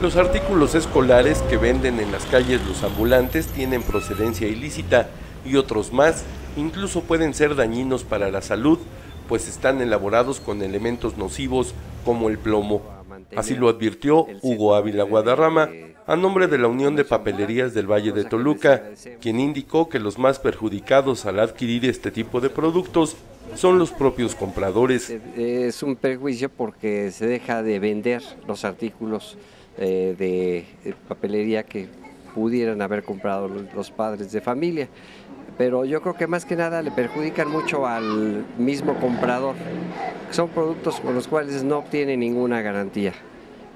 Los artículos escolares que venden en las calles los ambulantes tienen procedencia ilícita y otros más incluso pueden ser dañinos para la salud, pues están elaborados con elementos nocivos como el plomo. Así lo advirtió Hugo Ávila Guadarrama a nombre de la Unión de Papelerías del Valle de Toluca, quien indicó que los más perjudicados al adquirir este tipo de productos son los propios compradores. Es un perjuicio porque se deja de vender los artículos eh, de papelería que pudieran haber comprado los padres de familia. Pero yo creo que más que nada le perjudican mucho al mismo comprador. Son productos con los cuales no obtiene ninguna garantía.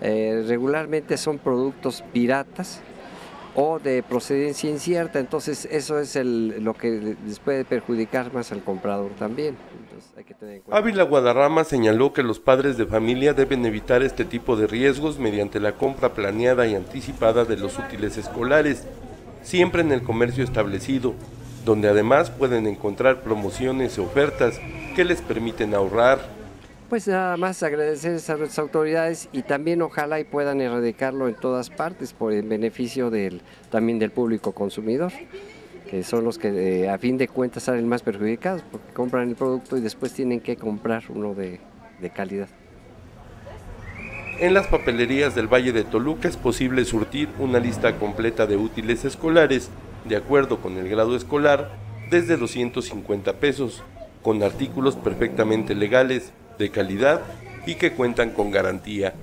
Eh, regularmente son productos piratas o de procedencia incierta, entonces eso es lo que les puede perjudicar más al comprador también. Ávila Guadarrama señaló que los padres de familia deben evitar este tipo de riesgos mediante la compra planeada y anticipada de los útiles escolares, siempre en el comercio establecido, donde además pueden encontrar promociones y ofertas que les permiten ahorrar. Pues nada más agradecer a nuestras autoridades y también ojalá y puedan erradicarlo en todas partes por el beneficio del, también del público consumidor, que son los que eh, a fin de cuentas salen más perjudicados porque compran el producto y después tienen que comprar uno de, de calidad. En las papelerías del Valle de Toluca es posible surtir una lista completa de útiles escolares de acuerdo con el grado escolar, desde 250 pesos, con artículos perfectamente legales, de calidad y que cuentan con garantía.